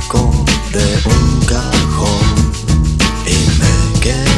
sacó de un cajón y me quedé.